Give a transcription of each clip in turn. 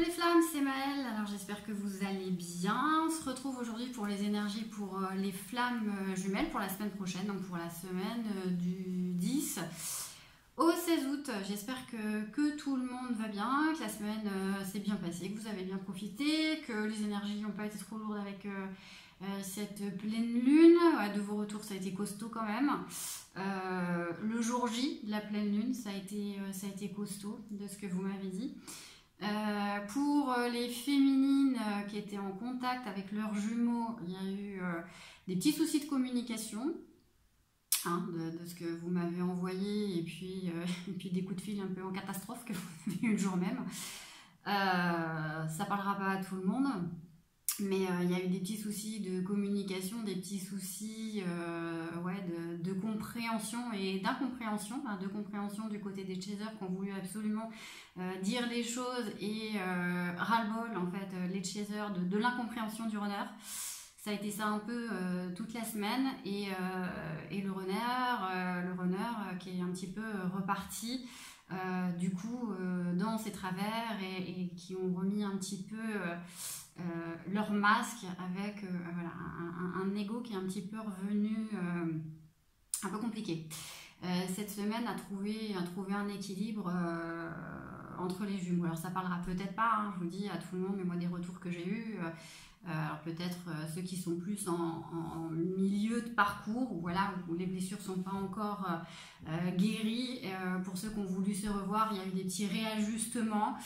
les flammes, c'est Maëlle. Alors j'espère que vous allez bien. On se retrouve aujourd'hui pour les énergies pour euh, les flammes euh, jumelles pour la semaine prochaine, donc pour la semaine euh, du 10 au 16 août. J'espère que, que, tout le monde va bien, que la semaine s'est bien passée, que vous avez bien profité, que les énergies n'ont pas été trop lourdes avec cette pleine lune. de vos retours, ça a été costaud quand même. le jour J de la pleine lune, ça a été, ça a été costaud de ce que vous m'avez dit. Euh, pour euh, les féminines euh, qui étaient en contact avec leurs jumeaux, il y a eu des petits soucis de communication, hein, de, ce que vous m'avez envoyé, et puis, et puis des coups de fil un peu en catastrophe que vous avez eu le jour même. ça parlera pas à tout le monde. Mais euh, il y a eu des petits soucis de communication, des petits soucis euh, de, compréhension et d'incompréhension, de compréhension du côté des chasers qui ont voulu absolument euh, dire les choses et ras-le-bol, en fait, les chasers, de, l'incompréhension du runner. Ça a été ça un peu toute la semaine et, le runner, le runner qui est un petit peu reparti. Du coup, dans ses travers et, qui ont remis un petit peu euh, leur masque avec euh, un, ego qui est un petit peu revenu euh, un peu compliqué. cette semaine a trouvé, trouvé un équilibre entre les jumeaux. Alors ça parlera peut-être pas, hein, je vous dis à tout le monde, mais moi des retours que j'ai eus, alors peut-être ceux qui sont plus en, milieu de parcours, où, voilà, où les blessures sont pas encore guéries. pour ceux qui ont voulu se revoir, il y a eu des petits réajustements.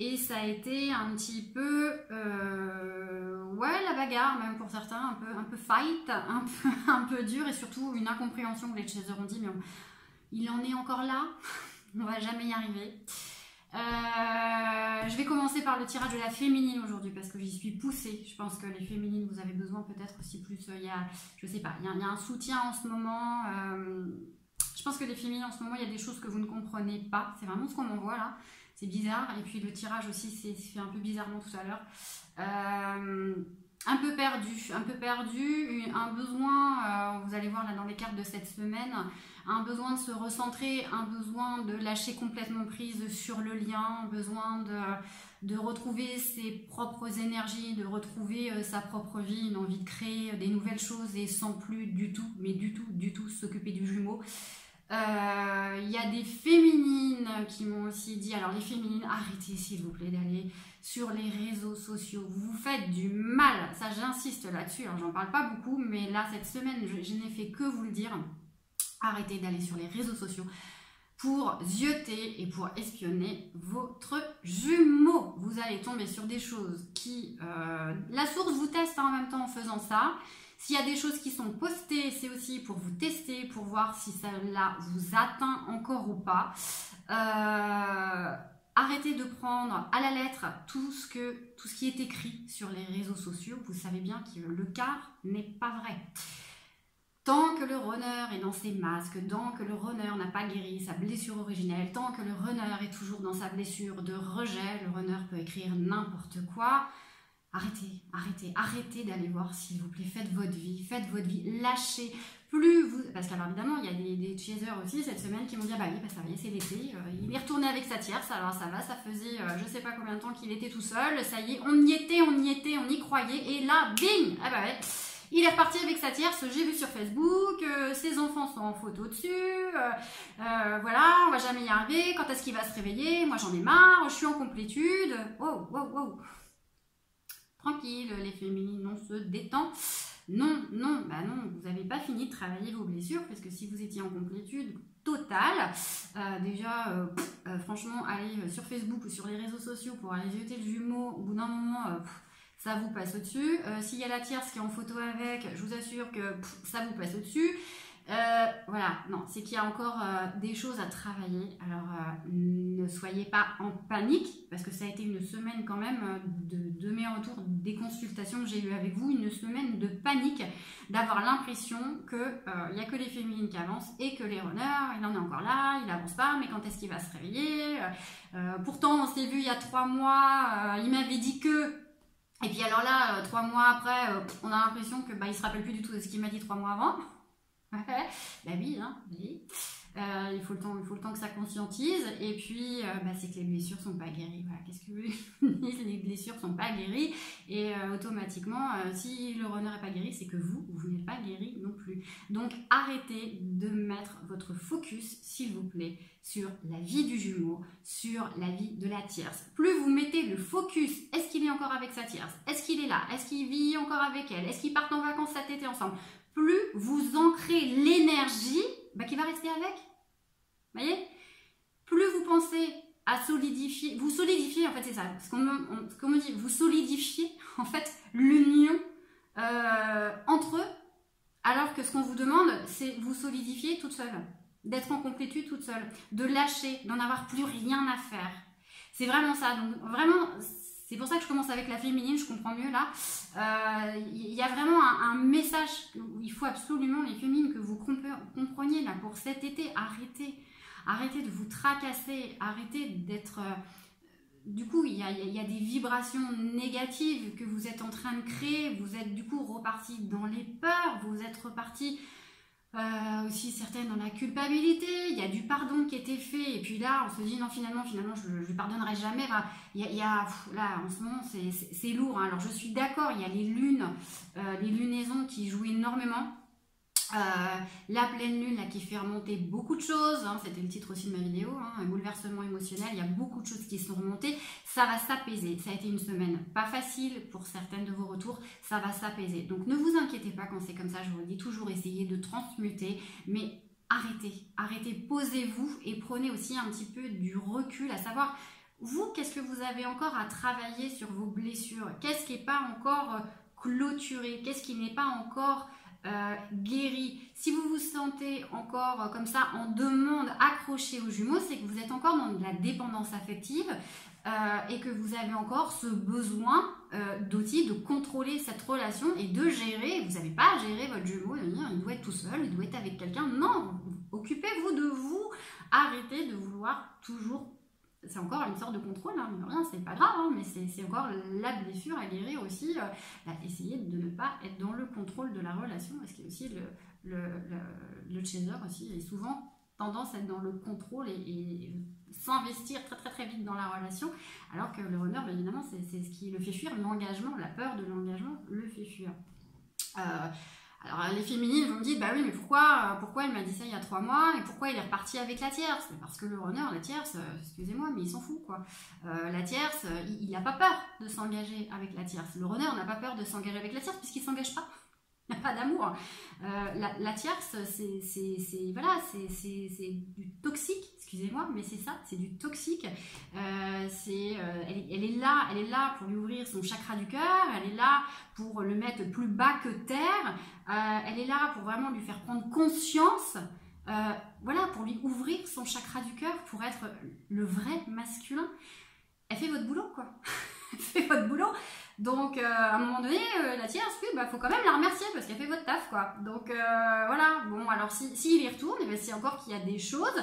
Et ça a été un petit peu, euh, ouais, la bagarre, même pour certains, un peu, un peu fight, un peu, un peu dur, et surtout une incompréhension que les chasers ont dit, mais il en est encore là, on va jamais y arriver. Euh, je vais commencer par le tirage de la féminine aujourd'hui parce que j'y suis poussée. Je pense que les féminines, vous avez besoin peut-être aussi plus. Euh, il y a, je sais pas, il y, a, un soutien en ce moment. je pense que les féminines en ce moment, il y a des choses que vous ne comprenez pas. C'est vraiment ce qu'on m'envoie là c'est bizarre. Et puis le tirage aussi c'est fait un peu bizarrement tout à l'heure. Euh, un peu perdu, un peu perdu, un besoin, euh, vous allez voir là dans les cartes de cette semaine, un besoin de se recentrer, un besoin de lâcher complètement prise sur le lien, un besoin de, retrouver ses propres énergies, de retrouver euh, sa propre vie, une envie de créer des nouvelles choses et sans plus du tout, mais du tout, du tout s'occuper du jumeau. Il euh, y a des féminines qui m'ont aussi dit, alors les féminines, arrêtez s'il vous plaît d'aller sur les réseaux sociaux. Vous vous faites du mal. Ça, j'insiste là-dessus. Alors, j'en parle pas beaucoup, mais là, cette semaine, je, n'ai fait que vous le dire. Arrêtez d'aller sur les réseaux sociaux pour zioter et pour espionner votre jumeau. Vous allez tomber sur des choses qui... Euh, la source vous teste en même temps en faisant ça. S'il y a des choses qui sont postées, c'est aussi pour vous tester, pour voir si cela vous atteint encore ou pas. Euh, arrêtez de prendre à la lettre tout ce, tout ce qui est écrit sur les réseaux sociaux. Vous savez bien que le quart n'est pas vrai. Tant que le runner est dans ses masques, tant que le runner n'a pas guéri sa blessure originelle, tant que le runner est toujours dans sa blessure de rejet, le runner peut écrire n'importe quoi. Arrêtez, arrêtez, arrêtez d'aller voir, s'il vous plaît. Faites votre vie, faites votre vie, lâchez. Plus vous. Parce qu'alors, évidemment, il y a des, des aussi cette semaine qui m'ont dit ah bah oui, bah ça va, c'est l'été. Euh, il est retourné avec sa tierce, alors ça va, ça faisait euh, je sais pas combien de temps qu'il était tout seul. Ça y est, on y était, on y était, on y croyait. Et là, bing Ah bah ouais. Il est reparti avec sa tierce, j'ai vu sur Facebook, euh, ses enfants sont en photo dessus, voilà, on va jamais y arriver, quand est-ce qu'il va se réveiller? Moi j'en ai marre, je suis en complétude. Wow, wow, wow tranquille, les féminines, on se détend. Non, non, bah non, vous n'avez pas fini de travailler vos blessures parce que si vous étiez en complétude totale, euh, déjà, euh, euh, franchement, aller sur Facebook ou sur les réseaux sociaux pour aller jeter le jumeau, au bout d'un moment, ça vous passe au-dessus. S'il y a la tierce qui est en photo avec, je vous assure que ça vous passe au-dessus. Euh, voilà, non, c'est qu'il y a encore euh, des choses à travailler. Alors, euh, ne soyez pas en panique, parce que ça a été une semaine quand même de, de mes retours des consultations que j'ai eues avec vous, une semaine de panique, d'avoir l'impression qu'il n'y a que les féminines qui avancent et que les runners, il en est encore là, il avance pas, mais quand est-ce qu'il va se réveiller? Pourtant, on s'est vu il y a trois mois, il m'avait dit que et puis alors là, trois mois après, on a l'impression que bah, il se rappelle plus du tout de ce qu'il m'a dit trois mois avant. bah oui, hein. Euh, il, faut le temps, il que ça conscientise. Et puis, euh, bah, c'est que les blessures sont pas guéries. Voilà, qu'est-ce que vous les blessures sont pas guéries et euh, automatiquement, si le runner n'est pas guéri, c'est que vous, vous n'êtes pas guéri non plus. Donc arrêtez de mettre votre focus, s'il vous plaît, sur la vie du jumeau, sur la vie de la tierce. Plus vous mettez le focus, est-ce qu'il est encore avec sa tierce? Est-ce qu'il est là? Est-ce qu'il vit encore avec elle? Est-ce qu'ils partent en vacances cet été ensemble? Plus vous ancrez l'énergie bah, qui va rester avec. voyez? Plus vous pensez à solidifier, vous solidifiez, en fait, c'est ça, ce qu'on me, dit, vous solidifiez, en fait, l'union euh, entre eux, alors que ce qu'on vous demande, c'est vous solidifier toute seule, d'être en complétude toute seule, de lâcher, d'en avoir plus rien à faire. C'est vraiment ça. Donc, vraiment, c'est pour ça que je commence avec la féminine, je comprends mieux là. Euh, il y a vraiment un, message il faut absolument, les féminines, que vous compreniez là pour cet été. Arrêtez Arrêtez de vous tracasser, arrêtez d'être... Euh, du coup, il y, a, des vibrations négatives que vous êtes en train de créer, vous êtes du coup reparti dans les peurs, vous êtes reparti euh, aussi certaines dans la culpabilité, il y a du pardon qui été fait, et puis là, on se dit non, finalement, finalement, je ne lui pardonnerai jamais. il, y a, là, en ce moment, c'est lourd. Hein. Alors, je suis d'accord, il y a les lunes, euh, les lunaisons qui jouent énormément. Euh, la pleine lune là, qui fait remonter beaucoup de choses, hein, c'était le titre aussi de ma vidéo, hein, un bouleversement émotionnel, il y a beaucoup de choses qui sont remontées, ça va s'apaiser, ça a été une semaine pas facile pour certaines de vos retours, ça va s'apaiser. Donc ne vous inquiétez pas quand c'est comme ça, je vous le dis toujours, essayez de transmuter, mais arrêtez, arrêtez, posez-vous et prenez aussi un petit peu du recul à savoir vous, qu'est-ce que vous avez encore à travailler sur vos blessures? Qu'est-ce qui n'est pas encore clôturé? Qu'est-ce qui n'est pas encore euh, guéri. Si vous vous sentez encore euh, comme ça en demande accroché aux jumeaux, c'est que vous êtes encore dans de la dépendance affective euh, et que vous avez encore ce besoin d'outils de contrôler cette relation et de gérer. Vous n'avez pas à gérer votre jumeau, il doit être tout seul, il doit être avec quelqu'un. Non, occupez-vous de vous. Arrêtez de vouloir toujours c'est encore une sorte de contrôle, hein, rien, c'est pas grave, hein, mais c'est encore la blessure à guérir aussi. Euh, essayer de ne pas être dans le contrôle de la relation, parce a aussi le, le, le, chaser aussi, et souvent tendance à être dans le contrôle et, s'investir très très très vite dans la relation, alors que le runner, évidemment, c'est ce qui le fait fuir, l'engagement, la peur de l'engagement le fait fuir. Euh, alors les féminines vont me dire, bah oui, mais pourquoi, euh, pourquoi il m'a dit ça il y a trois mois et pourquoi il est reparti avec la tierce? Parce que le runner, la tierce, euh, excusez-moi, mais il s'en fout quoi. Euh, la tierce, il n'a pas peur de s'engager avec la tierce. Le runner n'a pas peur de s'engager avec la tierce puisqu'il ne s'engage pas. Il n'y pas d'amour. la, tierce, c'est voilà, c'est du toxique excusez-moi, mais c'est ça, c'est du toxique. Euh, euh, elle, est là, elle est là pour lui ouvrir son chakra du cœur, elle est là pour le mettre plus bas que terre, euh, elle est là pour vraiment lui faire prendre conscience, voilà, pour lui ouvrir son chakra du cœur, pour être le vrai masculin. Elle fait votre boulot, quoi. elle fait votre boulot. Donc, euh, à un moment donné, euh, la tierce, il bah, faut quand même la remercier parce qu'elle fait votre taf, quoi. Donc, euh, voilà. Bon, alors, s'il si, y retourne, eh ben, c'est encore qu'il y a des choses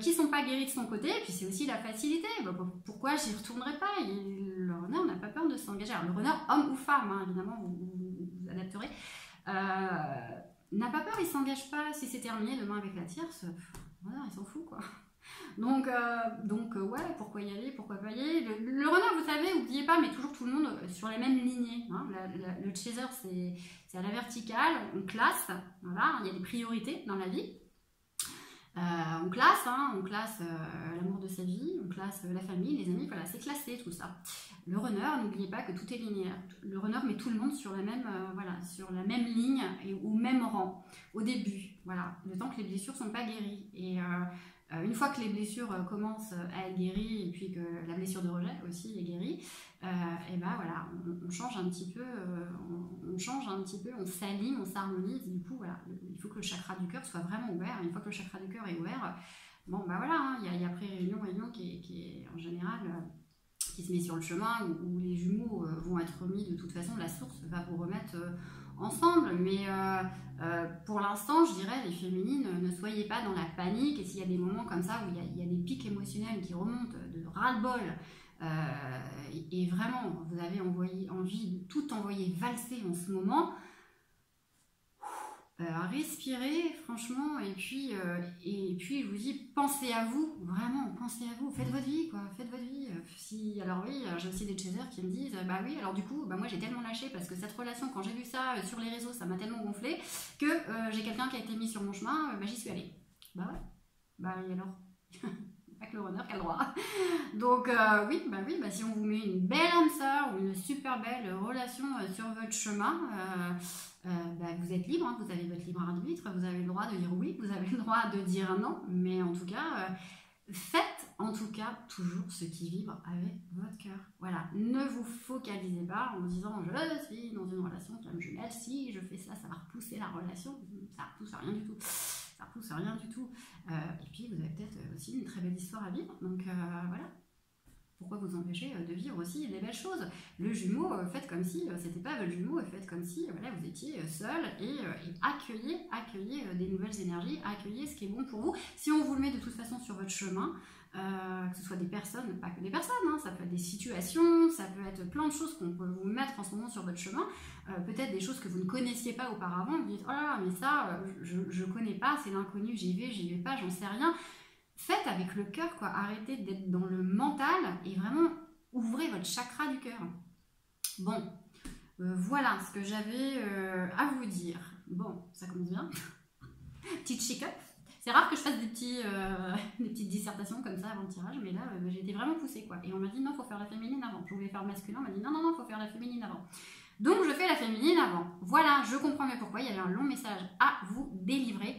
qui sont pas guéries de son côté. Et puis, c'est aussi la facilité. Bah, pourquoi j'y retournerai pas? Le runner n'a pas peur de s'engager. Alors, le runner, homme ou femme, hein, évidemment, vous, vous, adapterez. n'a pas peur, il s'engage pas. Si c'est terminé demain avec la tierce, voilà, il s'en fout, quoi. Donc, euh, donc euh, ouais, pourquoi y aller, pourquoi pas y aller. Le, runner, vous savez, n'oubliez pas, mais toujours tout le monde euh, sur les mêmes lignées. Hein. le chaser, c'est à la verticale, on classe, voilà, il y a des priorités dans la vie. on classe, hein, on classe l'amour de sa vie, on classe la famille, les amis, voilà, c'est classé tout ça. Le runner, n'oubliez pas que tout est linéaire. Le runner met tout le monde sur la même, voilà, sur la même ligne et au même rang au début, voilà, le temps que les blessures sont pas guéries. Une fois que les blessures euh, commencent à être guéries et puis que la blessure de rejet aussi est guérie, euh, et voilà, on, change un petit peu, on, on s'aligne, on s'harmonise. Du coup, il faut que le chakra du cœur soit vraiment ouvert. une fois que le chakra du cœur est ouvert, bon ben voilà, hein, il y, a, après réunion, réunion qui est, en général qui se met sur le chemin où, où les jumeaux vont être remis de toute façon. La source va vous remettre ensemble. Mais euh, euh, pour l'instant, je dirais, les féminines, ne soyez pas dans la panique. Et s'il y a des moments comme ça où il y a, des pics émotionnels qui remontent de ras-le-bol, euh, et, vraiment, vous avez envie de tout envoyer valser en ce moment, respirez franchement et puis et puis je vous dis pensez à vous vraiment pensez à vous faites votre vie quoi faites votre vie. Si alors oui j'ai aussi des chasers qui me disent bah oui alors du coup bah moi j'ai tellement lâché parce que cette relation quand j'ai vu ça sur les réseaux ça m'a tellement gonflé que j'ai quelqu'un qui a été mis sur mon chemin bah j'y suis allée. Bah ouais. Bah et alors? pas que le runner qui a le droit. Donc euh, oui, bah oui, bah si on vous met une belle âme sœur ou une super belle relation euh, sur votre chemin, euh, bah vous êtes libre, hein, vous avez votre libre arbitre, vous avez le droit de dire oui, vous avez le droit de dire non, mais en tout cas, faites en tout cas toujours ce qui vibre avec votre cœur. Voilà, ne vous focalisez pas en disant je suis dans une relation comme jumelle, si je fais ça, ça va repousser la relation, ça repousse rien du tout ça pousse rien du tout. Euh, et puis vous avez peut-être aussi une très belle histoire à vivre. Donc euh, voilà. Pourquoi vous empêcher euh, de vivre aussi des belles choses? Le jumeau, faites comme si c'était pas votre jumeau, faites comme si voilà, vous étiez seul et, accueillez, accueillez des nouvelles énergies, accueillez ce qui est bon pour vous. Si on vous le met de toute façon sur votre chemin, euh, que ce soit des personnes, pas que des personnes, hein, ça peut être des situations, ça peut être plein de choses qu'on peut vous mettre en ce moment sur votre chemin, euh, peut-être des choses que vous ne connaissiez pas auparavant, vous dites oh là là, mais ça, euh, je ne connais pas, c'est l'inconnu, j'y vais, j'y vais pas, j'en sais rien. Faites avec le cœur, quoi, arrêtez d'être dans le mental et vraiment ouvrez votre chakra du cœur. Bon, voilà ce que j'avais à vous dire. Bon, ça commence bien. Petite shake-up. C'est rare que je fasse euh, des petites dissertations comme ça avant le tirage, mais là, euh, j'ai été vraiment poussée. quoi. Et on m'a dit non, faut faire la féminine avant. Je voulais faire masculin, on m'a dit non, non, non, faut faire la féminine avant. Donc je fais la féminine avant. Voilà, je comprends mieux pourquoi. Il y avait un long message à vous délivrer.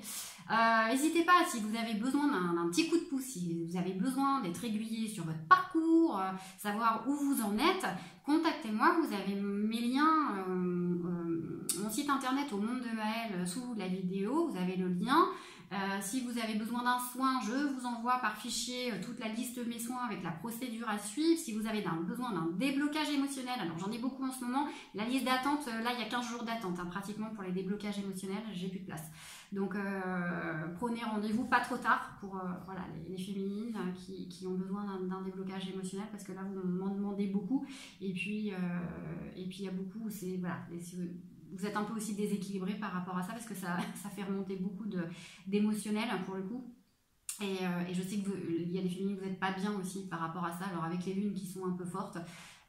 Euh, n'hésitez pas si vous avez besoin d'un petit coup de pouce, si vous avez besoin d'être aiguillé sur votre parcours, savoir où vous en êtes, contactez-moi. Vous avez mes liens, mon site internet au monde de Maël sous la vidéo. Vous avez le lien. Euh, si vous avez besoin d'un soin, je vous envoie par fichier euh, toute la liste de mes soins avec la procédure à suivre. Si vous avez besoin d'un déblocage émotionnel, alors j'en ai beaucoup en ce moment, la liste d'attente, euh, là il y a 15 jours d'attente hein, pratiquement pour les déblocages émotionnels, j'ai plus de place. Donc prenez rendez-vous pas trop tard pour voilà, les, féminines qui, qui, ont besoin d'un déblocage émotionnel parce que là vous m'en demandez beaucoup et puis et puis il y a beaucoup, c'est voilà, vous êtes un peu aussi déséquilibré par rapport à ça parce que ça, fait remonter beaucoup d'émotionnel pour le coup. Et, euh, je sais qu'il y a des féminines, vous n'êtes pas bien aussi par rapport à ça. Alors avec les lunes qui sont un peu fortes,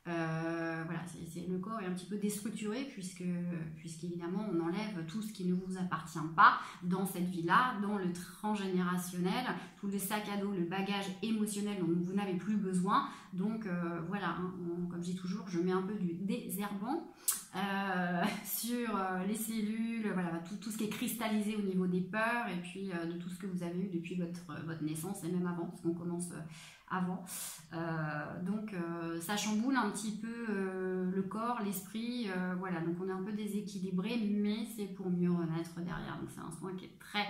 euh, voilà, c'est le corps est un petit peu déstructuré puisque, puisqu'évidemment on enlève tout ce qui ne vous appartient pas dans cette vie-là, dans le transgénérationnel, tout le sac à dos, le bagage émotionnel dont vous n'avez plus besoin. Donc euh, voilà, hein, comme je dis toujours, je mets un peu du désherbant euh, sur les cellules, voilà, tout, tout, ce qui est cristallisé au niveau des peurs et puis de tout ce que vous avez eu depuis votre, votre naissance et même avant, parce qu'on commence avant. Euh, donc euh, ça chamboule un petit peu euh, le corps, l'esprit, voilà. Donc on est un peu déséquilibré, mais c'est pour mieux renaître derrière. Donc c'est un soin qui est très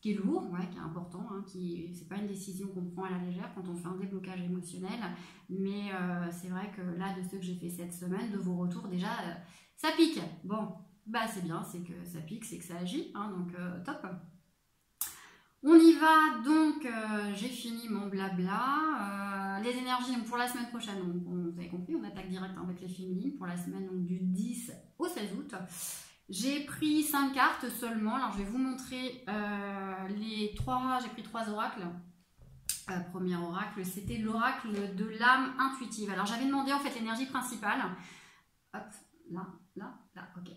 qui est lourd, qui est important, hein, qui c'est pas une décision qu'on prend à la légère quand on fait un déblocage émotionnel, mais c'est vrai que là de ceux que j'ai fait cette semaine, de vos retours déjà, ça pique. Bon, bah c'est bien, c'est que ça pique, c'est que ça agit, hein, donc top. On y va, donc euh, j'ai fini mon blabla. Euh, les énergies pour la semaine prochaine, vous avez compris, on attaque direct avec les féminines pour la semaine du 10 au 16 août. J'ai pris 5 cartes seulement, alors je vais vous montrer euh, les trois, j'ai pris trois oracles. premier oracle, c'était l'oracle de l'âme intuitive. Alors j'avais demandé en fait l'énergie principale. Hop, là, là, là, ok.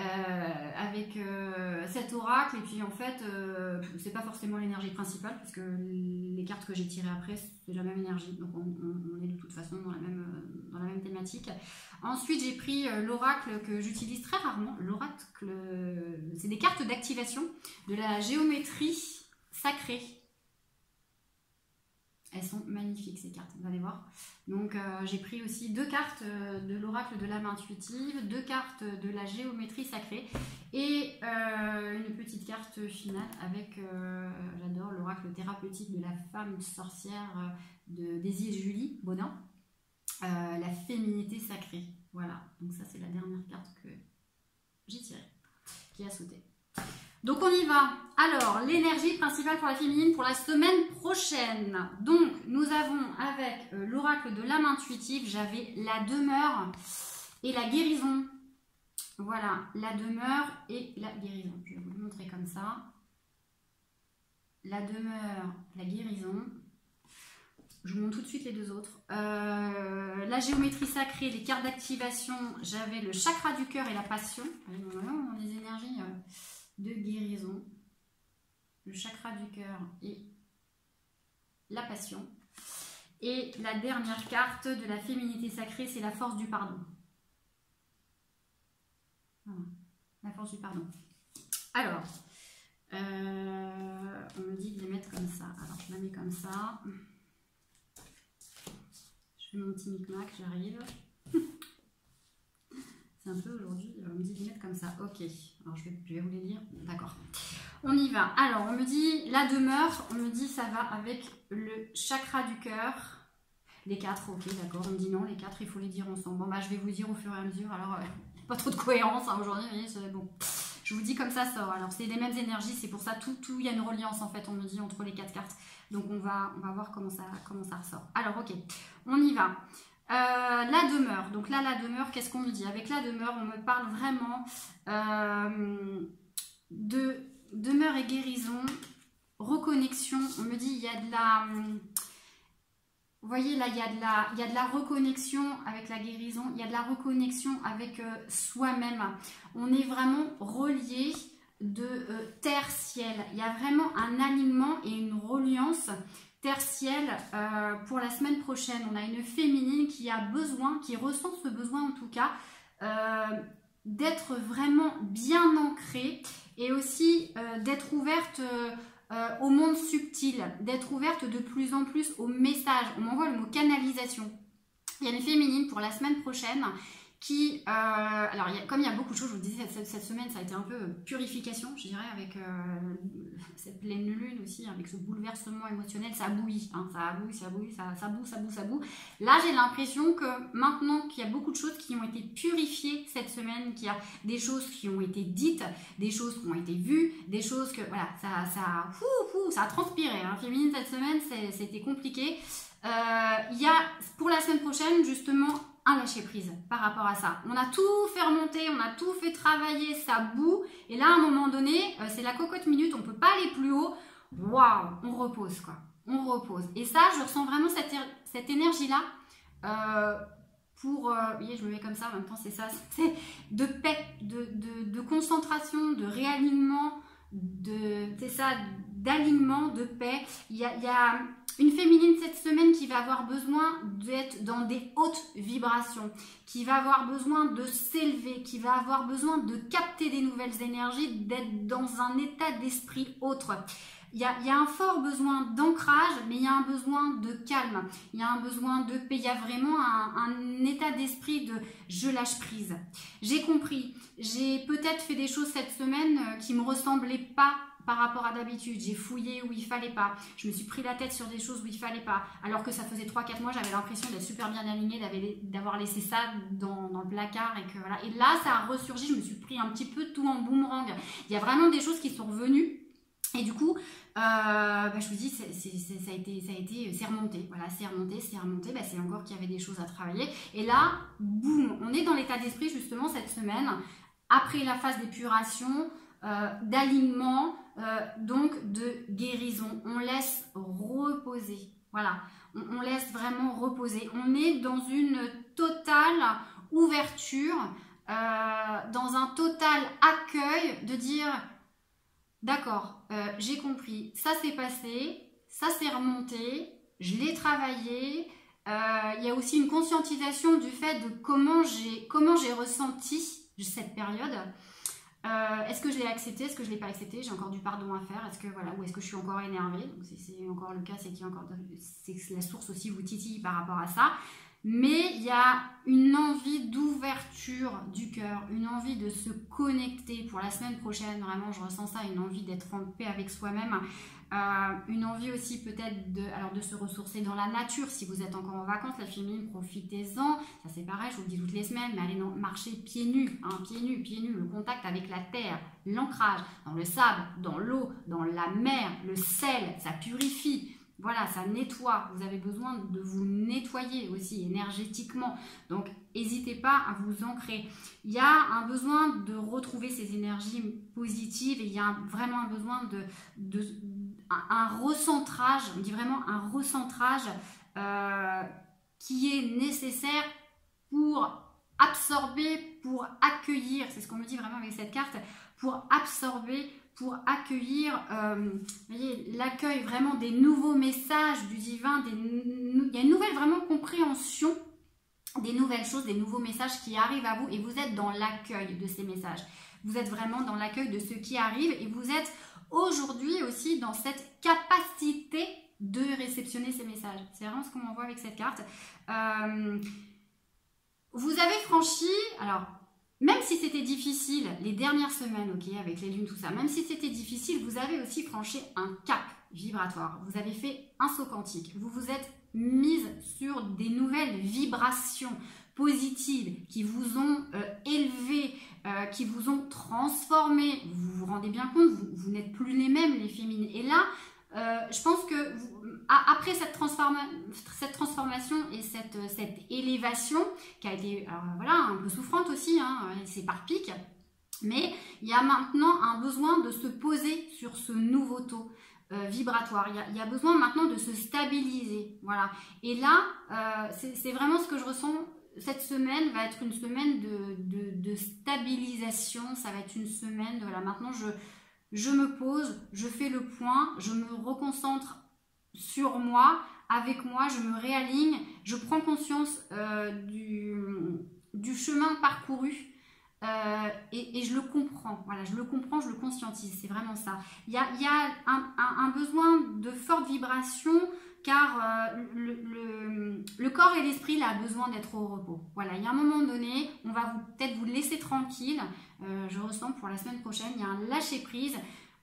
Euh, avec euh, cet oracle, et puis en fait, euh, c'est pas forcément l'énergie principale, parce que les cartes que j'ai tirées après, c'est la même énergie, donc on, est de toute façon dans la même, dans la même thématique. Ensuite, j'ai pris l'oracle que j'utilise très rarement. L'oracle, c'est des cartes d'activation de la géométrie sacrée. Elles sont magnifiques ces cartes, vous allez voir. Donc euh, j'ai pris aussi deux cartes euh, de l'oracle de l'âme intuitive, deux cartes de la géométrie sacrée et euh, une petite carte finale avec, j'adore, l'oracle thérapeutique de la femme sorcière de et Julie Bonin, la féminité sacrée. Voilà, donc ça c'est la dernière carte que j'ai tirée, qui a sauté. Donc on y va. Alors, l'énergie principale pour la féminine pour la semaine prochaine. Donc, nous avons avec euh, l'oracle de l'âme intuitive, j'avais la demeure et la guérison. Voilà, la demeure et la guérison. Je vais vous montrer comme ça. La demeure, la guérison. Je vous montre tout de suite les deux autres. Euh, la géométrie sacrée, les cartes d'activation, j'avais le chakra du cœur et la passion. On a des énergies euh, de guérison. Le chakra du cœur et la passion. Et la dernière carte de la féminité sacrée, c'est la force du pardon. la force du pardon. Alors, euh, on me dit de les mettre comme ça. Alors, je la mets comme ça. Je fais mon petit micmac, j'arrive. Un peu aujourd'hui, on me dit de les mettre comme ça. Ok, alors je vais, je vais vous les lire. D'accord. On y va. Alors, on me dit la demeure, on me dit ça va avec le chakra du cœur. Les quatre, ok, d'accord. On me dit non, les quatre, il faut les dire ensemble. Bon, bah, je vais vous dire au fur et à mesure. Alors, euh, pas trop de cohérence hein, aujourd'hui, c'est bon. Je vous dis comme ça sort. Alors, c'est les mêmes énergies, c'est pour ça, tout, tout, il y a une reliance en fait, on me dit, entre les quatre cartes. Donc, on va, on va voir comment ça, comment ça ressort. Alors, ok, on y va. Euh, la demeure. Donc là, la demeure, qu'est-ce qu'on me dit? Avec la demeure, on me parle vraiment euh, de demeure et guérison, reconnexion. On me dit, il y a de la... Voyez, là, il y, a de la, il reconnexion avec la guérison, il y a de la reconnexion avec euh, soi-même. On est vraiment relié de terre-ciel. Il y a vraiment un alignement et une reliance terre-ciel euh, pour la semaine prochaine. On a une féminine qui a besoin, qui ressent ce besoin en tout cas, d'être vraiment bien ancrée et aussi d'être ouverte euh, au monde subtil, d'être ouverte de plus en plus aux messages. On m'envoie le mot canalisation. Il y a une féminine pour la semaine prochaine qui, euh, alors comme il y a beaucoup de choses, je vous disais, cette, semaine, ça a été un peu euh, purification, je dirais, avec euh, cette pleine lune aussi, avec ce bouleversement émotionnel, ça bouillit, hein, ça bouille, ça bouille, ça, ça boue, ça boue, ça boue. Là, j'ai l'impression que maintenant qu'il y a beaucoup de choses qui ont été purifiées cette semaine, qu'il y a des choses qui ont été dites, des choses qui ont été vues, des choses que, voilà, ça, ça, ça a transpiré. Hein. Féminine cette semaine, c'était compliqué. Il y a, pour la semaine prochaine, justement, un lâcher prise par rapport à ça. On a tout fait remonter, on a tout fait travailler, ça boue. Et là, à un moment donné, euh, c'est la cocotte minute, on peut pas aller plus haut. Waouh, on repose quoi. On repose. Et ça, je ressens vraiment cette, cette énergie-là. Euh, pour, euh, voyez, je me mets comme ça, en même temps, c'est ça, c'est de paix, de, de, concentration, de réalignement, de, c'est ça, d'alignement, de paix. Il y y a une féminine cette semaine qui va avoir besoin d'être dans des hautes vibrations, qui va avoir besoin de s'élever, qui va avoir besoin de capter des nouvelles énergies, d'être dans un état d'esprit autre. Il y, a, un fort besoin d'ancrage, mais il y a un besoin de calme, il y a un besoin de paix, il y a vraiment un, un état d'esprit de je lâche prise. J'ai compris, j'ai peut-être fait des choses cette semaine euh, qui me ressemblaient pas par rapport à d'habitude. J'ai fouillé où il fallait pas. Je me suis pris la tête sur des choses où il fallait pas. Alors que ça faisait 3-4 mois, j'avais l'impression d'être super bien alignée, d'avoir laissé ça dans, le placard. Et, que, là, ça a ressurgi. Je me suis pris un petit peu tout en boomerang. Il y a vraiment des choses qui sont revenues. Et du coup, euh, bah, je vous dis, ça a été, ça a été, c'est remonté. Voilà, c'est remonté, c'est remonté. Bah, c'est encore qu'il y avait des choses à travailler. Et là, boum, on est dans l'état d'esprit justement cette semaine après la phase d'épuration, euh, d'alignement, euh, donc de guérison. On laisse reposer. Voilà, on, laisse vraiment reposer. On est dans une totale ouverture, euh, dans un total accueil de dire, d'accord, j'ai compris, ça s'est passé, ça s'est remonté, je l'ai travaillé. Il y a aussi une conscientisation du fait de comment j'ai ressenti cette période. Euh, est-ce que je l'ai accepté Est-ce que je l'ai pas accepté? J'ai encore du pardon à faire Est-ce que voilà Ou est-ce que je suis encore énervée? Donc si c'est encore le cas, c'est qu'il encore c'est que la source aussi vous titille par rapport à ça. Mais il y a une envie d'ouverture du cœur, une envie de se connecter pour la semaine prochaine. Vraiment, je ressens ça, une envie d'être en paix avec soi-même. Euh, une envie aussi peut-être de, de se ressourcer dans la nature. Si vous êtes encore en vacances, la féminine, profitez-en. Ça c'est pareil, je vous le dis toutes les semaines, mais allez marcher pieds nus, hein, pieds nus, pieds nus, le contact avec la terre, l'ancrage dans le sable, dans l'eau, dans la mer, le sel, ça purifie. voilà, ça nettoie. Vous avez besoin de vous nettoyer aussi énergétiquement. Donc, n'hésitez pas à vous ancrer. Il y a un besoin de retrouver ces énergies positives et il y a vraiment un besoin de, un, recentrage, on dit vraiment un recentrage euh, qui est nécessaire pour absorber, pour accueillir, c'est ce qu'on me dit vraiment avec cette carte, pour absorber pour accueillir euh, l'accueil vraiment des nouveaux messages du divin. il y a une nouvelle vraiment compréhension des nouvelles choses, des nouveaux messages qui arrivent à vous et vous êtes dans l'accueil de ces messages. Vous êtes vraiment dans l'accueil de ce qui arrive et vous êtes aujourd'hui aussi dans cette capacité de réceptionner ces messages. C'est vraiment ce qu'on voit avec cette carte. Euh, vous avez franchi, alors même si c'était difficile les dernières semaines, ok, avec les lunes, tout ça, même si c'était difficile, vous avez aussi franchi un cap vibratoire. Vous avez fait un saut quantique. Vous vous êtes mise sur des nouvelles vibrations positives qui vous ont euh, élevé, euh, qui vous ont transformé. Vous vous rendez bien compte, vous, n'êtes plus les mêmes, les féminines. Et là, euh, je pense que après cette, cette, transformation et cette, cette, élévation, qui a été voilà, un peu souffrante aussi, hein, c'est par pic, mais il y a maintenant un besoin de se poser sur ce nouveau taux. Euh, vibratoire. Il y, a, besoin maintenant de se stabiliser. Voilà. Et là, euh, c'est vraiment ce que je ressens. Cette semaine va être une semaine de, stabilisation. Ça va être une semaine de voilà. Maintenant, je, je me pose, je fais le point, je me reconcentre sur moi, avec moi, je me réaligne, je prends conscience euh, du, chemin parcouru euh, et, je le comprends. Voilà, je le comprends, je le conscientise, c'est vraiment ça. Il y a, y a un, besoin de forte vibration car euh, le, corps et l'esprit a besoin d'être au repos. Voilà, il y a un moment donné, on va peut-être vous laisser tranquille. Euh, je ressens pour la semaine prochaine, il y a un lâcher prise.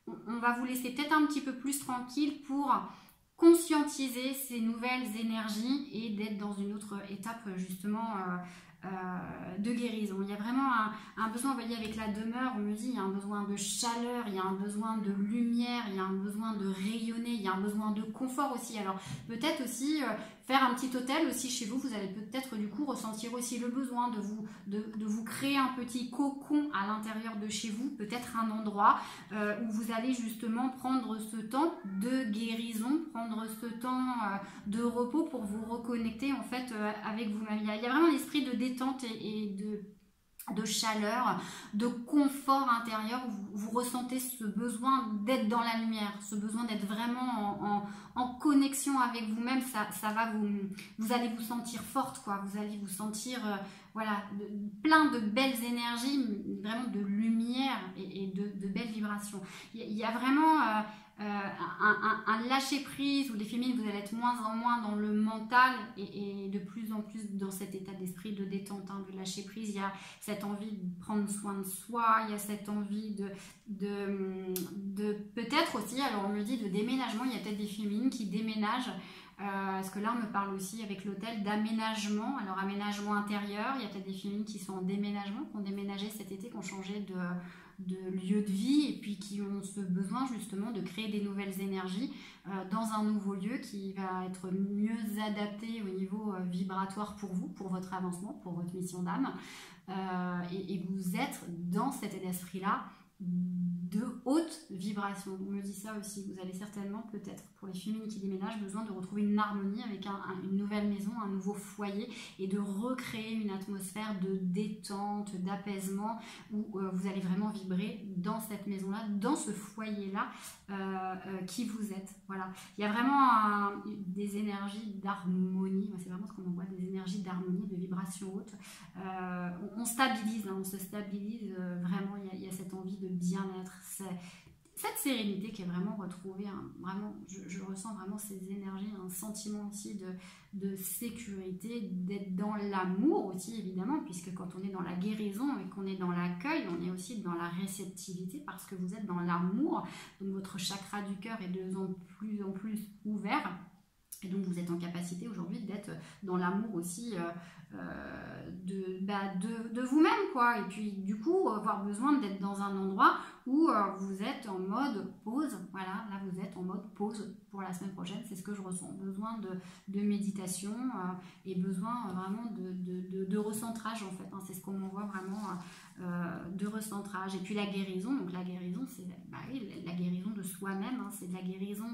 On, va vous laisser peut-être un petit peu plus tranquille pour conscientiser ces nouvelles énergies et d'être dans une autre étape justement euh, de guérison. Il y a vraiment un, besoin, vous voyez, avec la demeure, on me dit, il y a un besoin de chaleur, il y a un besoin de lumière, il y a un besoin de rayonner, il y a un besoin de confort aussi. Alors peut-être aussi euh, faire un petit hôtel aussi chez vous, vous allez peut-être du coup ressentir aussi le besoin de vous, de, vous créer un petit cocon à l'intérieur de chez vous, peut-être un endroit euh, où vous allez justement prendre ce temps de guérison, prendre ce temps de repos pour vous reconnecter en fait avec vous-même. Il, y a vraiment l'esprit de détente et, de de chaleur, de confort intérieur, vous, ressentez ce besoin d'être dans la lumière, ce besoin d'être vraiment en, connexion avec vous-même, ça, ça, va vous, vous allez vous sentir forte, quoi, vous allez vous sentir, euh, voilà, plein de belles énergies, vraiment de lumière et, de, belles vibrations. Il y, a vraiment... Euh, euh, un, lâcher prise ou des féminines, vous allez être moins en moins dans le mental et, de plus en plus dans cet état d'esprit de détente, hein, de lâcher prise. Il y a cette envie de prendre soin de soi, il y a cette envie de, de, de peut-être aussi, alors on me dit de déménagement, il y a peut-être des féminines qui déménagent. Euh, parce que là, on me parle aussi avec l'hôtel d'aménagement. Alors, aménagement intérieur, il y a peut-être des féminines qui sont en déménagement, qui ont déménagé cet été, qui ont changé de, de lieu de vie et puis qui ont ce besoin justement de créer des nouvelles énergies euh, dans un nouveau lieu qui va être mieux adapté au niveau euh, vibratoire pour vous, pour votre avancement, pour votre mission d'âme. Euh, et, vous êtes dans cet état d'esprit-là de haute vibration. On me dit ça aussi. Vous avez certainement, peut-être, pour les féminines qui déménagent, besoin de retrouver une harmonie avec une nouvelle maison, un nouveau foyer et de recréer une atmosphère de détente, d'apaisement où euh, vous allez vraiment vibrer dans cette maison-là, dans ce foyer-là euh, euh, qui vous êtes. Voilà. Il y a vraiment des énergies d'harmonie. C'est vraiment ce qu'on envoie, des énergies d'harmonie, de vibration haute. on, stabilise, hein, on se stabilise vraiment. Il y, a, cette envie de bien-être cette sérénité qui est vraiment retrouvée, hein, vraiment, je, ressens vraiment ces énergies, un sentiment aussi de, sécurité, d'être dans l'amour aussi évidemment, puisque quand on est dans la guérison et qu'on est dans l'accueil, on est aussi dans la réceptivité parce que vous êtes dans l'amour, donc votre chakra du cœur est de plus en plus ouvert. Et donc vous êtes en capacité aujourd'hui d'être dans l'amour aussi euh, euh, de, bah, de, de vous-même, quoi. Et puis du coup, avoir besoin d'être dans un endroit ou vous êtes en mode pause. Voilà, là vous êtes en mode pause pour la semaine prochaine, c'est ce que je ressens. Besoin de, méditation et besoin vraiment de, recentrage en fait. Hein. c'est ce qu'on m'envoie vraiment de recentrage. Et puis la guérison, donc la guérison, c'est bah la guérison de soi-même, hein. c'est de la guérison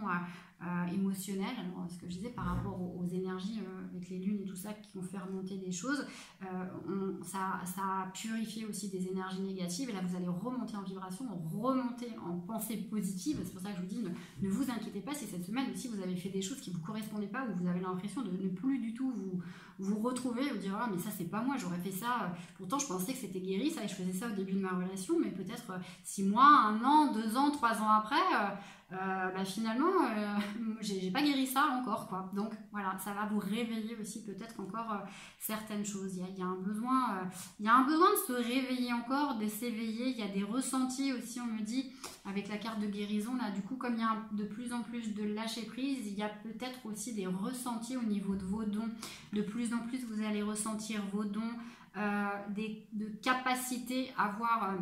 euh, émotionnel, alors ce que je disais par rapport aux, énergies euh, avec les lunes et tout ça qui ont fait remonter des choses, euh, ça, a purifié aussi des énergies négatives et là vous allez remonter en vibration, remonter en pensée positive, c'est pour ça que je vous dis ne, vous inquiétez pas si cette semaine aussi vous avez fait des choses qui ne vous correspondaient pas ou vous avez l'impression de ne plus du tout vous, vous retrouver ou dire ah mais ça c'est pas moi, j'aurais fait ça, pourtant je pensais que c'était guéri, ça et je faisais ça au début de ma relation, mais peut-être six mois, un an, deux ans, trois ans après, euh, bah, finalement, euh, j'ai pas guéri ça encore, quoi. Donc voilà, ça va vous réveiller aussi peut-être encore euh, certaines choses. Il y, a, un besoin, il y a un besoin de se réveiller encore, de s'éveiller. Il y a des ressentis aussi, on me dit, avec la carte de guérison. Là, du coup, comme il y a de plus en plus de lâcher prise, il y a peut-être aussi des ressentis au niveau de vos dons. De plus en plus, vous allez ressentir vos dons, des, de capacité à voir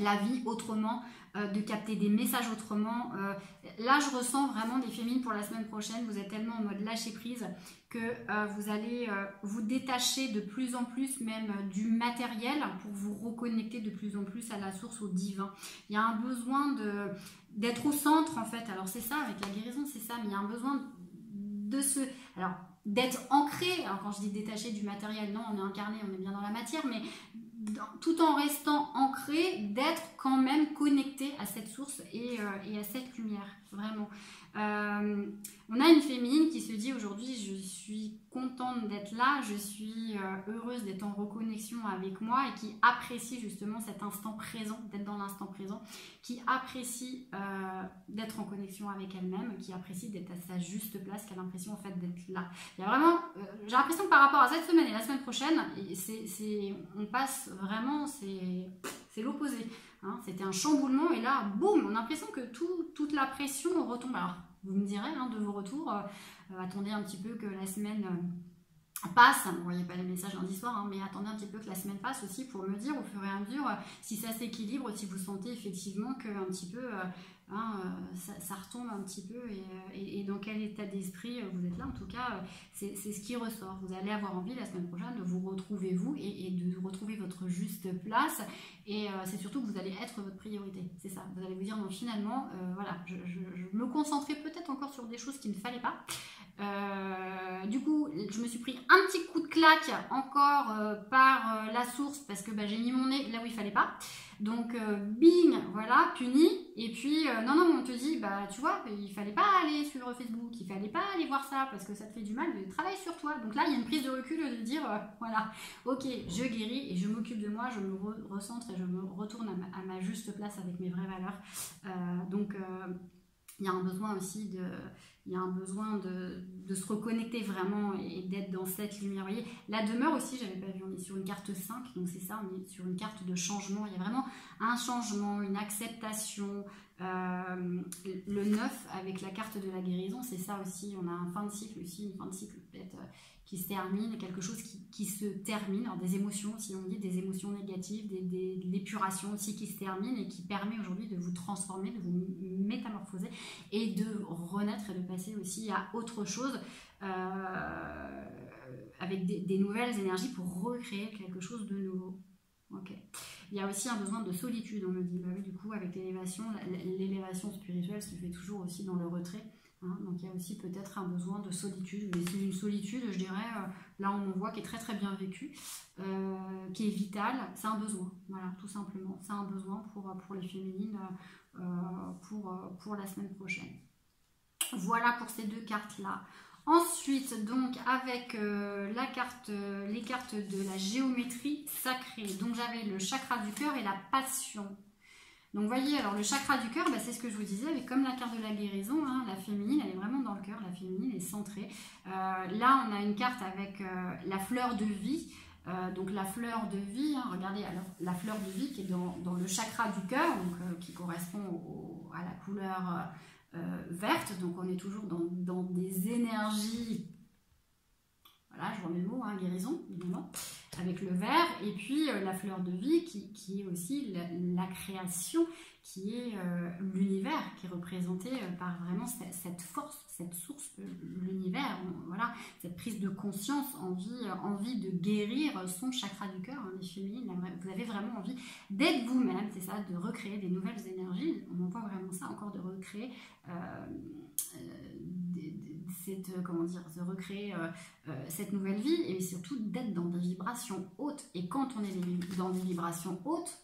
la vie autrement, euh, de capter des messages autrement. Euh, là, je ressens vraiment des féminines pour la semaine prochaine. Vous êtes tellement en mode lâcher prise que euh, vous allez vous détacher de plus en plus même du matériel pour vous reconnecter de plus en plus à la source, au divin. Il y a un besoin d'être au centre en fait. Alors c'est ça avec la guérison, c'est ça. Mais il y a un besoin de se alors d'être ancré. Quand je dis détaché du matériel, non, on est incarné, on est bien dans la matière, mais tout en restant ancré, d'être quand même connecté à cette source et, euh, à cette lumière, vraiment. Euh, on a une féminine qui se dit aujourd'hui, je suis contente d'être là, je suis euh, heureuse d'être en reconnexion avec moi et qui apprécie justement cet instant présent, d'être dans l'instant présent, qui apprécie d'être en connexion avec elle-même, qui apprécie d'être à sa juste place, qui a l'impression en fait d'être là. Il y a vraiment, j'ai l'impression que par rapport à cette semaine et la semaine prochaine, c'est, on passe vraiment, c'est l'opposé. Hein. C'était un chamboulement et là, boum, on a l'impression que tout, toute la pression retombe. Vous me direz hein, de vos retours, euh, attendez un petit peu que la semaine euh, passe, vous voyez pas les messages lundi soir, hein, mais attendez un petit peu que la semaine passe aussi pour me dire au fur et à mesure si ça s'équilibre, si vous sentez effectivement que un petit peu euh, Hein, euh, ça, retombe un petit peu euh, et, dans quel état d'esprit euh, vous êtes là. En tout cas, c'est ce qui ressort. Vous allez avoir envie la semaine prochaine de vous retrouver vous et, de retrouver votre juste place. Et c'est surtout que vous allez être votre priorité. C'est ça. Vous allez vous dire non, finalement, voilà, je, me concentrais peut-être encore sur des choses qu'il ne fallait pas. Euh, du coup, je me suis pris un petit coup de claque encore euh, par euh, la source parce que bah, j'ai mis mon nez là où il fallait pas. Donc, bing, voilà, puni. Et puis, non, non, on te dit, bah, tu vois, il fallait pas aller sur Facebook, il fallait pas aller voir ça parce que ça te fait du mal, de travailler sur toi. Donc là, il y a une prise de recul de dire, voilà, ok, je guéris et je m'occupe de moi, je me recentre et je me retourne à ma, juste place avec mes vraies valeurs. donc, il y a un besoin aussi de il y a un besoin de, se reconnecter vraiment et d'être dans cette lumière. Voyez, la demeure aussi, j'avais pas vu, on est sur une carte 5, donc c'est ça, on est sur une carte de changement. Il y a vraiment un changement, une acceptation. Euh, le 9 avec la carte de la guérison, c'est ça aussi. On a un fin de cycle aussi, une fin de cycle peut-être euh, qui se termine, quelque chose qui, se termine, des émotions, si on dit des émotions négatives, des, des, de l'épuration aussi qui se termine et qui permet aujourd'hui de vous transformer, de vous métamorphoser et de renaître et de passer aussi à autre chose euh, avec des, nouvelles énergies pour recréer quelque chose de nouveau. Ok. Il y a aussi un besoin de solitude, on me dit. Bah du coup, avec l'élévation, l'élévation spirituelle se fait toujours aussi dans le retrait. Hein, donc il y a aussi peut-être un besoin de solitude, mais c'est une solitude, je dirais, euh, là on voit qui est très très bien vécue, euh, qui est vitale, c'est un besoin, voilà, tout simplement, c'est un besoin pour, pour les féminines euh, pour, pour la semaine prochaine. Voilà pour ces deux cartes-là. Ensuite, donc, avec la carte, les cartes de la géométrie sacrée, donc j'avais le chakra du cœur et la passion. Donc, voyez, alors le chakra du cœur, bah, c'est ce que je vous disais, avec comme la carte de la guérison, hein, la féminine, elle est vraiment dans le cœur, la féminine est centrée. Euh, là, on a une carte avec euh, la fleur de vie. Euh, donc la fleur de vie, hein, regardez, alors, la fleur de vie qui est dans, le chakra du cœur, donc qui correspond à la couleur verte. Donc on est toujours dans, des énergies voilà, je remets le mot, hein, guérison, évidemment. avec le vert, et puis la fleur de vie qui, est aussi la, création, qui est l'univers, qui est représenté par vraiment cette, force, cette source, l'univers, voilà, cette prise de conscience, envie, envie de guérir son chakra du cœur, hein, les féminines, vous avez vraiment envie d'être vous-même, c'est ça, de recréer des nouvelles énergies, on voit vraiment ça encore, de recréer cette, euh, comment dire, de recréer euh, euh, cette nouvelle vie et surtout d'être dans des vibrations hautes. Et quand on est dans des vibrations hautes,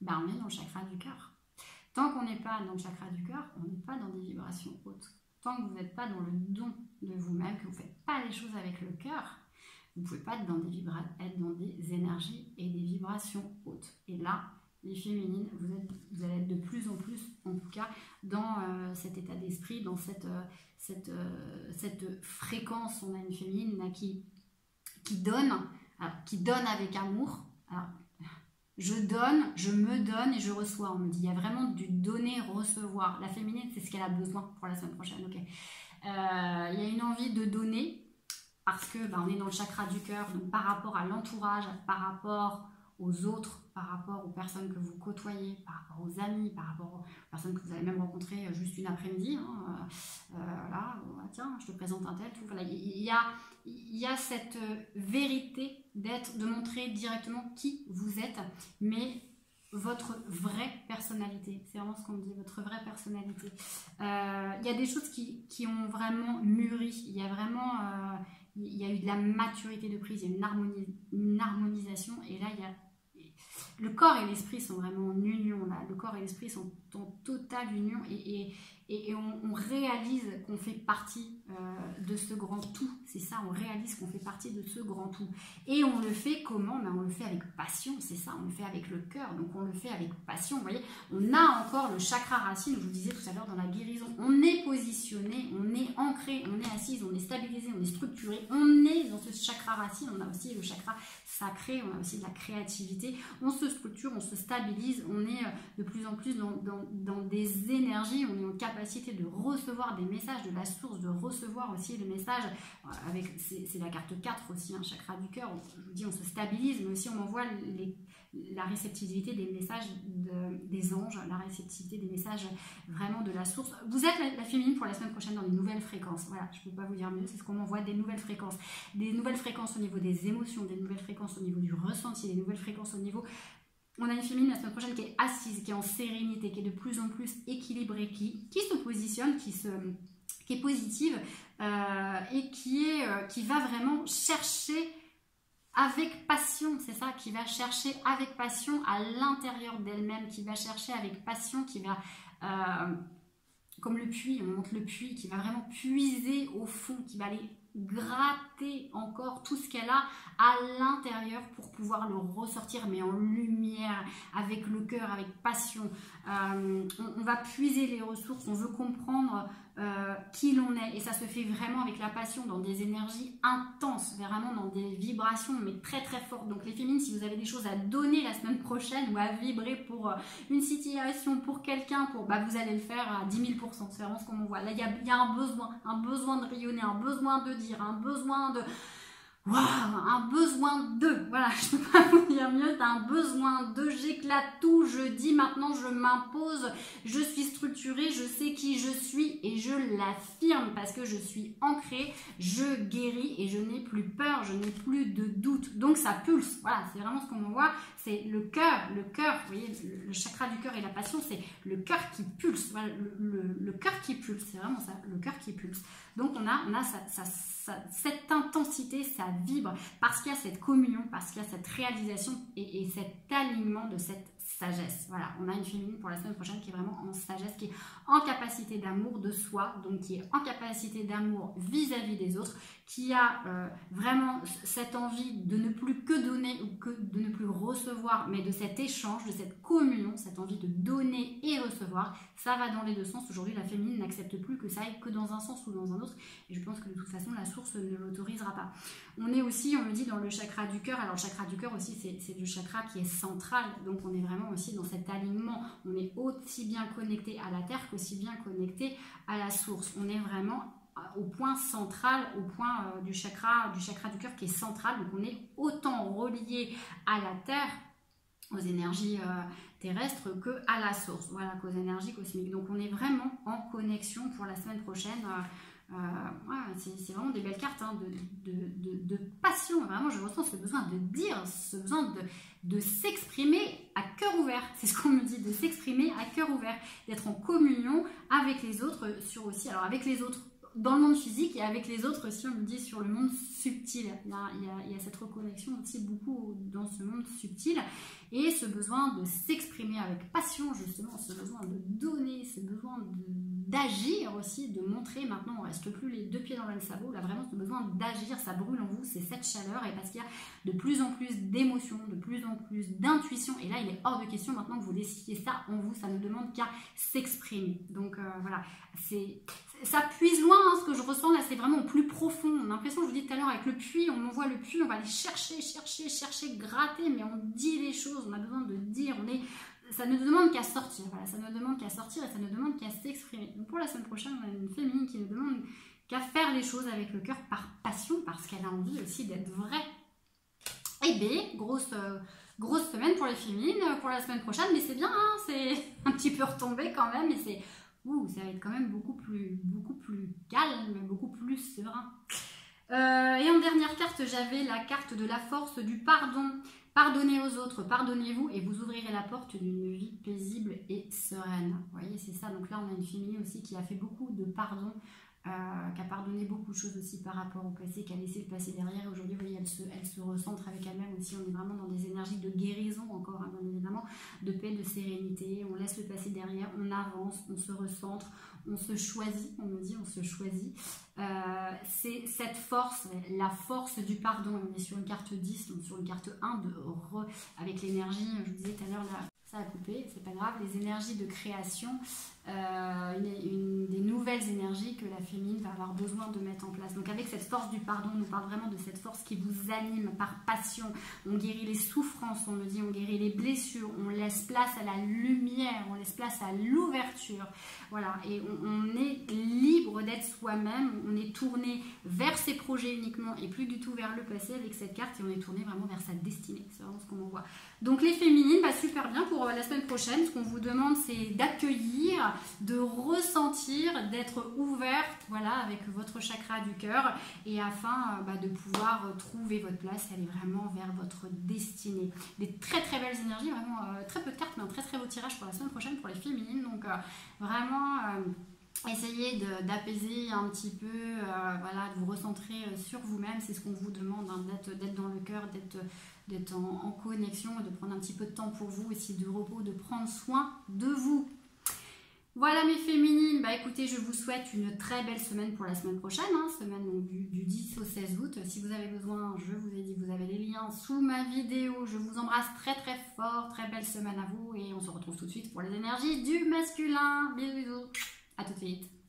ben on est dans le chakra du cœur. Tant qu'on n'est pas dans le chakra du cœur, on n'est pas dans des vibrations hautes. Tant que vous n'êtes pas dans le don de vous-même, que vous ne faites pas les choses avec le cœur, vous ne pouvez pas être dans, des être dans des énergies et des vibrations hautes. Et là, les féminines, vous, allez être de plus en plus, en tout cas, dans cet état d'esprit, dans cette, cette, euh, cette fréquence, on a une féminine qui, qui donne, qui donne avec amour. je donne, je me donne et je reçois. On me dit, il y a vraiment du donner-recevoir. La féminine, c'est ce qu'elle a besoin pour la semaine prochaine. ok euh, il y a une envie de donner parce que on est dans le chakra du cœur, donc par rapport à l'entourage, par rapport aux autres, par rapport aux personnes que vous côtoyez, par rapport aux amis, par rapport aux personnes que vous avez même rencontrées euh, juste une après-midi. Hein, euh, euh, tiens, je te présente un tel. Tout, voilà. il, y a, y a cette vérité d'être, de montrer directement qui vous êtes, mais votre vraie personnalité. C'est vraiment ce qu'on dit, votre vraie personnalité. il y a des choses qui, qui, ont vraiment mûri. Il y a vraiment... il y a eu de la maturité de prise, il y a une, une harmonisation, et là, il y a le corps et l'esprit sont vraiment en union là. Le corps et l'esprit sont en totale union et, on, réalise qu'on fait partie euh, de ce grand tout. C'est ça, on réalise qu'on fait partie de ce grand tout. Et on le fait comment? Ben, On le fait avec passion, c'est ça, on le fait avec le cœur, donc on le fait avec passion. Vous voyez, on a encore le chakra racine, je vous disais tout à l'heure dans la guérison. On est positionné, on est ancré, on est assise, on est stabilisé, on est structuré, on est dans ce chakra racine. On a aussi le chakra sacré, on a aussi de la créativité. On se structure, on se stabilise, on est euh, de plus en plus dans, dans, dans des énergies, on est en capacité de recevoir des messages de la source, de recevoir aussi le message, euh, avec c'est la carte 4 aussi, un chakra du cœur, je vous dis on se stabilise, mais aussi on envoie les, la réceptivité des messages des anges, la réceptivité des messages vraiment de la source. Vous êtes la, féminine pour la semaine prochaine dans des nouvelles fréquences. Voilà, je ne peux pas vous dire mieux, c'est ce qu'on envoie, des nouvelles fréquences. Des nouvelles fréquences au niveau des émotions, des nouvelles fréquences au niveau du ressenti, des nouvelles fréquences au niveau on a une féminine la semaine prochaine qui est assise, qui est en sérénité, qui est de plus en plus équilibrée, qui, se positionne, qui est positive euh, et qui, est, euh, qui va vraiment chercher avec passion, c'est ça, qui va chercher avec passion à l'intérieur d'elle-même, qui va chercher avec passion, qui va, euh, comme le puits, on monte le puits, qui va vraiment puiser au fond, qui va aller gratter encore tout ce qu'elle a à l'intérieur pour pouvoir le ressortir mais en lumière avec le cœur avec passion. Euh, on, va puiser les ressources on veut comprendre euh, qui l'on est. Et ça se fait vraiment avec la passion, dans des énergies intenses, vraiment dans des vibrations, mais très très fortes. Donc les féminines, si vous avez des choses à donner la semaine prochaine ou à vibrer pour euh, une situation, pour quelqu'un, pour, bah, vous allez le faire à 10 000%. C'est vraiment ce qu'on voit. Là, il y y a un besoin, un besoin de rayonner, un besoin de dire, un besoin de Un besoin de, voilà, je ne peux pas vous dire mieux, tu as un besoin de, j'éclate tout, je dis maintenant, je m'impose, je suis structurée, je sais qui je suis et je l'affirme parce que je suis ancrée, je guéris et je n'ai plus peur, je n'ai plus de doute. Donc ça pulse, voilà, c'est vraiment ce qu'on voit, c'est le cœur, le cœur, vous voyez, le, chakra du cœur et la passion, c'est le cœur qui pulse, voilà, le, cœur qui pulse, c'est vraiment ça, le cœur qui pulse. Donc on a, cette intensité, ça vibre, parce qu'il y a cette communion, parce qu'il y a cette réalisation et cet alignement de cette sagesse. Voilà, on a une féminine pour la semaine prochaine qui est vraiment en sagesse, qui est en capacité d'amour de soi, donc qui est en capacité d'amour vis-à-vis des autres, qui a euh, vraiment cette envie de ne plus que donner ou que de ne plus recevoir, mais de cet échange, de cette communion, cette envie de donner et recevoir. Ça va dans les deux sens. Aujourd'hui, la féminine n'accepte plus que ça aille que dans un sens ou dans un autre. Et je pense que de toute façon, la source ne l'autorisera pas. On est aussi, on me dit, dans le chakra du cœur. Alors, le chakra du cœur aussi, c'est du chakra qui est central. Donc, on est vraiment aussi dans cet alignement. On est aussi bien connecté à la terre qu'aussi bien connecté à la source. On est vraiment au point central, au point du, chakra, du chakra du cœur qui est central. Donc on est autant relié à la Terre, aux énergies terrestres, que à la source, voilà, qu'aux énergies cosmiques. Donc on est vraiment en connexion pour la semaine prochaine. Euh, c'est vraiment des belles cartes hein, de, passion. Vraiment, je ressens ce besoin de dire, ce besoin de, s'exprimer à cœur ouvert. C'est ce qu'on me dit, de s'exprimer à cœur ouvert, d'être en communion avec les autres sur aussi. Alors, avec les autres dans le monde physique et avec les autres aussi, on me dit sur le monde subtil. Il y a, il y a cette reconnexion aussi beaucoup dans ce monde subtil et ce besoin de s'exprimer avec passion, justement, ce besoin de donner, ce besoin d'agir aussi, de montrer. Maintenant, on reste plus les deux pieds dans le sabot. Là, vraiment, ce besoin d'agir, ça brûle en vous, c'est cette chaleur. Et parce qu'il y a de plus en plus d'émotions, de plus en plus d'intuition. Et là, il est hors de question maintenant que vous décidiez ça en vous. Ça ne demande qu'à s'exprimer. Donc euh, voilà, c'est ça puise loin, hein, ce que je ressens là, c'est vraiment au plus profond. On a l'impression, je vous dis tout à l'heure, avec le puits, on envoie le puits, on va aller chercher, chercher, chercher, gratter, mais on dit les choses, on a besoin de dire, on est... Ça ne demande qu'à sortir, voilà, ça ne demande qu'à sortir et ça ne demande qu'à s'exprimer. Donc pour la semaine prochaine, on a une féminine qui ne demande qu'à faire les choses avec le cœur par passion, parce qu'elle a envie aussi d'être vraie. Et B, grosse... Euh, grosse semaine pour les féminines pour la semaine prochaine, mais c'est bien, hein, c'est un petit peu retombé quand même, et c'est ouh, ça va être quand même beaucoup plus, beaucoup plus calme, beaucoup plus serein. Euh, et en dernière carte, j'avais la carte de la force du pardon. Pardonnez aux autres, pardonnez-vous et vous ouvrirez la porte d'une vie paisible et sereine. Vous voyez, c'est ça. Donc là, on a une féminine aussi qui a fait beaucoup de pardon euh, qui a pardonné beaucoup de choses aussi par rapport au passé, qui a laissé le passé derrière. Aujourd'hui, vous voyez, elle se, elle se recentre avec elle-même aussi. On est vraiment dans des énergies de guérison encore, hein, bien évidemment, de paix, de sérénité. On laisse le passé derrière, on avance, on se recentre, on se choisit, on me dit, on se choisit. Euh, c'est cette force, la force du pardon. On est sur une carte 10, donc sur une carte 1 de re, avec l'énergie, je vous disais tout à l'heure, ça a coupé, c'est pas grave, les énergies de création, euh, une, des nouvelles énergies que la féminine va avoir besoin de mettre en place. Donc avec cette force du pardon, on nous parle vraiment de cette force qui vous anime par passion. On guérit les souffrances, on me dit, on guérit les blessures, on laisse place à la lumière, on laisse place à l'ouverture. Voilà, et on, on est libre d'être soi-même, on est tourné vers ses projets uniquement et plus du tout vers le passé avec cette carte et on est tourné vraiment vers sa destinée. C'est vraiment ce qu'on voit. Donc les féminines, bah, super bien pour euh, la semaine prochaine. Ce qu'on vous demande, c'est d'accueillir, de ressentir, d'être ouverte voilà, avec votre chakra du cœur et afin euh, bah, de pouvoir euh, trouver votre place et aller vraiment vers votre destinée. Des très très belles énergies, vraiment très peu de cartes, mais un très très beau tirage pour la semaine prochaine pour les féminines. Donc vraiment essayez d'apaiser un petit peu, voilà, de vous recentrer sur vous-même, c'est ce qu'on vous demande, hein, d'être dans le cœur, d'être d'être en, connexion de prendre un petit peu de temps pour vous, aussi de repos, de prendre soin de vous. Voilà mes féminines, bah écoutez, je vous souhaite une très belle semaine pour la semaine prochaine, hein, semaine du, du, 10 au 16 août. Si vous avez besoin, je vous ai dit, vous avez les liens sous ma vidéo. Je vous embrasse très très fort, très belle semaine à vous et on se retrouve tout de suite pour les énergies du masculin. Bisous, bisous, à tout de suite.